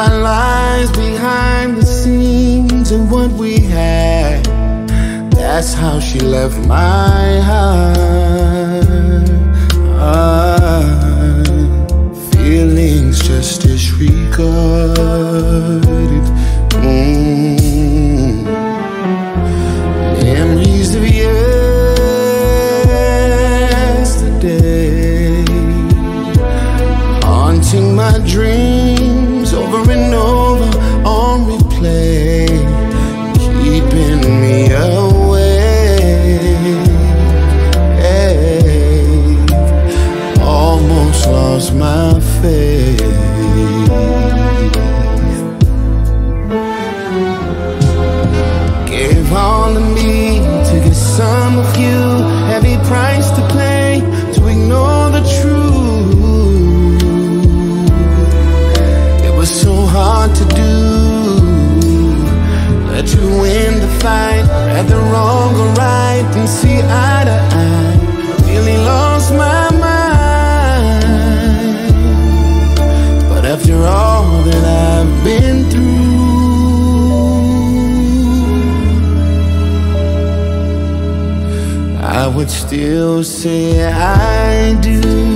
Our lies behind the scenes and what we had. That's how she left my heart. fail would still say I do.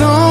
zone